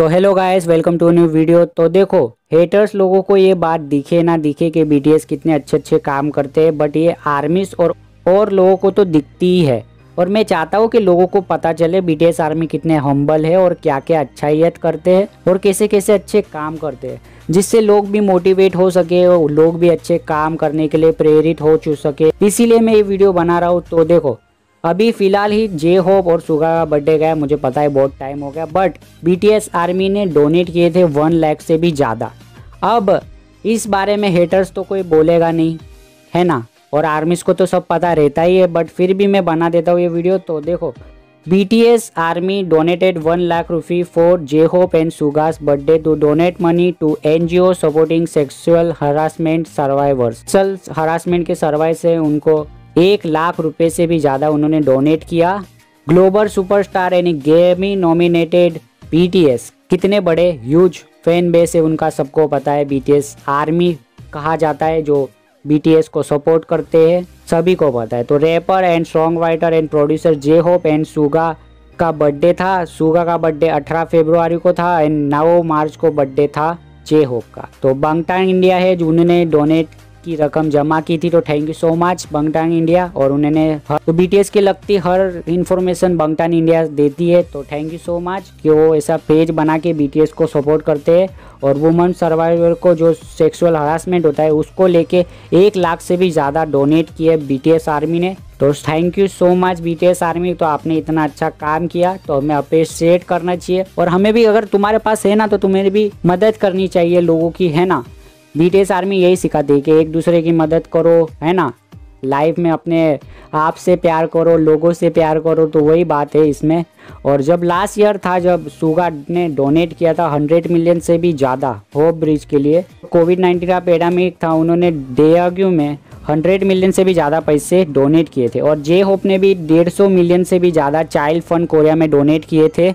तो hello guys welcome to new video तो देखो हेटर्स लोगों को ये बात दिखे ना दिखे कि बीटीएस कितने अच्छे अच्छे काम करते हैं बट ये आर्मीज और और लोगों को तो दिखती ही है। और मैं चाहता हूँ कि लोगों को पता चले बीटीएस आर्मी कितने हम्बल है और क्या क्या अच्छाइयत करते हैं और कैसे कैसे अच्छे काम करते हैं, जिससे लोग भी मोटिवेट हो सके और लोग भी अच्छे काम करने के लिए प्रेरित हो चुके सके। इसीलिए मैं ये वीडियो बना रहा हूँ। तो देखो अभी फ़िलहाल ही जे होप और सुगा का बर्थडे गया मुझे पता है बहुत टाइम हो गया बट बीटीएस आर्मी ने डोनेट किए थे वन लाख से भी ज़्यादा। अब इस बारे में हेटर्स तो कोई बोलेगा नहीं, है ना? और आर्मीज को तो सब पता रहता ही है बट फिर भी मैं बना देता हूँ ये वीडियो तो देखो BTS army donated one lakh rupee for J Hope and Suga's birthday to donate money to NGO supporting sexual harassment survivors sexual harassment के सर्वाइव से उनको एक लाख रुपए से भी ज़्यादा उन्होंने डोनेट किया। ग्लोबल सुपरस्टार यानी गेमी नॉमिनेटेड बीटीएस कितने बड़े ह्यूज फ़ैन बेस है उनका, सबको पता है। बीटीएस आर्मी कहा जाता है, जो बीटीएस को सपोर्ट करते हैं, सभी को पता है। तो rapper and song writer and producer J Hope and Suga का बर्थडे था। सुगा का बर्थडे 18 फरवरी को था एंड 9 मार्च को बर्थडे था जे होप का। तो बंगटांग इंडिया है, जो उन्होंने डोनेट की रकम जमा की थी तो thank you so much Bangtan India और उन्होंने तो बीटीएस की लगती हर इन्फॉर्मेशन बंगटान इंडिया देती है तो थैंक यू सो मच कि वो ऐसा पेज बना के बीटीएस को सपोर्ट करते हैं, और वुमन सर्वाइवर को जो सेक्सुअल हरासमेंट होता है, उसको लेके एक लाख से भी ज़्यादा डोनेट किए बीटीएस आर्मी ने। तो thank you so much BTS army तो आपने इतना अच्छा काम किया तो हमें अप्रिशिएट करना चाहिए, और हमें भी अगर तुम्हारे पास है ना तो तुम्हें भी मदद करनी चाहिए लोगों की, है ना? बीटीएस आर्मी यही सिखाती है कि एक दूसरे की मदद करो, है ना? लाइफ में अपने आप से प्यार करो, लोगों से प्यार करो तो वही बात है इसमें। और जब लास्ट ईयर था, जब सुगा ने डोनेट किया था हंड्रेड मिलियन से भी ज़्यादा होप ब्रिज के लिए। कोविड नाइन्टीन का पेडामिक था, उन्होंने डेयाग्यू में हंड्रेड मिलियन से भी ज़्यादा पैसे डोनेट किए थे। और जे होप ने भी डेढ़ सौ मिलियन से भी ज़्यादा चाइल्ड फंड कोरिया में डोनेट किए थे।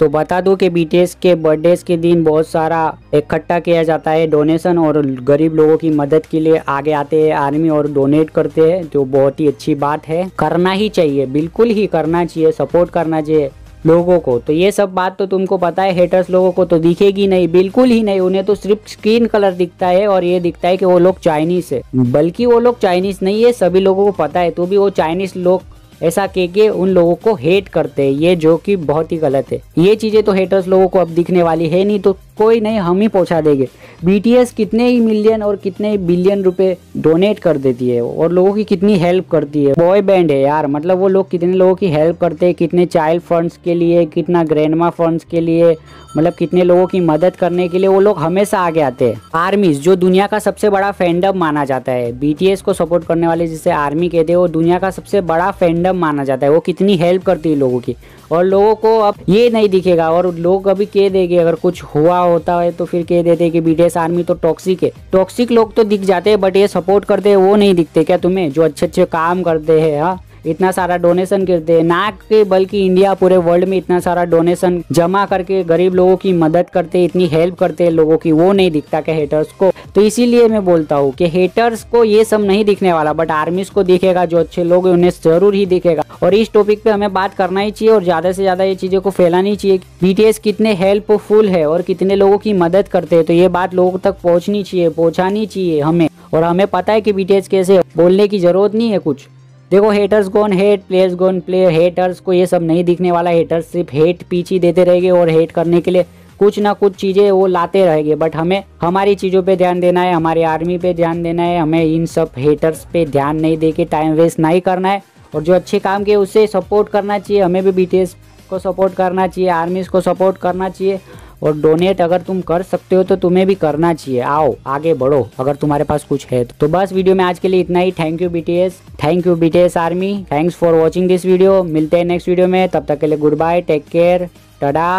तो बता दूँ कि बीटीएस के बर्थडेज के दिन बहुत सारा इकट्ठा किया जाता है डोनेशन और गरीब लोगों की मदद के लिए आगे आते हैं आर्मी और डोनेट करते हैं, जो बहुत ही अच्छी बात है। करना ही चाहिए, बिल्कुल ही करना चाहिए सपोर्ट करना चाहिए लोगों को। तो ये सब बात तो तुमको पता है हेटर्स लोगों को तो दिखेगी नहीं, बिल्कुल ही नहीं, उन्हें तो सिर्फ़ स्किन कलर दिखता है और ये दिखता है कि वो लोग चाइनीज़ है। बल्कि वो लोग चाइनीज़ नहीं है, सभी लोगों को पता है तो भी वो चाइनीज़ लोग ऐसा कह के उन लोगों को हेट करते हैं। ये जो कि बहुत ही गलत है। ये चीज़ें तो हेटर्स लोगों को अब दिखने वाली है नहीं तो कोई नहीं, हम ही पहुँचा देंगे। बीटीएस कितने ही मिलियन और कितने ही बिलियन रुपए डोनेट कर देती है और लोगों की कितनी हेल्प करती है। बॉय बैंड है यार मतलब वो लोग कितने लोगों की हेल्प करते हैं, कितने चाइल्ड फंड्स के लिए, कितना ग्रैंडमा फंड्स के लिए मतलब कितने लोगों की मदद करने के लिए, वो लोग हमेशा आगे आते हैं। आर्मीज जो दुनिया का सबसे बड़ा फैंडम माना जाता है। बीटीएस को सपोर्ट करने वाले जिसे आर्मी कहते हैं, वो दुनिया का सबसे बड़ा फैंडम माना जाता है। वो कितनी हेल्प करती है लोगों की। और लोगों को अब ये नहीं दिखेगा, और लोग अभी कह देंगे, अगर कुछ हुआ होता है तो फिर कह देते कि बीटीएस आर्मी तो टॉक्सिक है। टॉक्सिक लोग तो दिख जाते हैं बट ये सपोर्ट करते हैं, वो नहीं दिखते। क्या तुम्हें? जो अच्छे अच्छे काम करते हैं हाँ? इतना सारा डोनेशन करते हैं। ना कि बल्कि इंडिया पूरे वर्ल्ड में इतना सारा डोनेशन जमा करके गरीब लोगों की मदद करते, इतनी हेल्प करते हैं लोगों की, वो नहीं दिखता क्या हेटर्स को? तो इसीलिए मैं बोलता हूँ कि हेटर्स को ये सब नहीं दिखने वाला बट आर्मीज को दिखेगा, जो अच्छे लोग हैं, उन्हें ज़रूर ही दिखेगा। और इस टॉपिक पे हमें बात करना ही चाहिए और ज़्यादा से ज़्यादा ये चीज़ों को फैलानी चाहिए बीटीएस कितने हेल्पफुल है और कितने लोगों की मदद करते हैं। तो ये बात लोगों तक पहुंचनी चाहिए, पहुंचानी चाहिए हमें। और हमें पता है कि बीटीएस कैसे बोलने की ज़रूरत नहीं है कुछ। देखो haters gonna hate players gonna play haters को ये सब नहीं दिखने वाला हेटर्स सिर्फ़ हेट पीछे देते रहेंगे और हेट करने के लिए कुछ ना कुछ चीज़ें वो लाते रहेंगे। बट हमें, हमारी चीज़ों पे ध्यान देना है, हमारी आर्मी पे ध्यान देना है, हमें इन सब हेटर्स पे ध्यान नहीं दे के टाइम वेस्ट नहीं करना है। और जो अच्छे काम किए, उसे सपोर्ट करना चाहिए। हमें भी बीटीएस को सपोर्ट करना चाहिए आर्मीज को सपोर्ट करना चाहिए। और डोनेट अगर तुम कर सकते हो तो तुम्हें भी करना चाहिए। आओ, आगे बढ़ो, अगर तुम्हारे पास कुछ है तो। बस वीडियो में आज के लिए इतना ही। Thank you BTS thank you BTS army thanks for watching this video मिलते हैं नेक्स्ट वीडियो में। तब तक के लिए good bye take care tada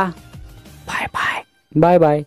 bye bye bye bye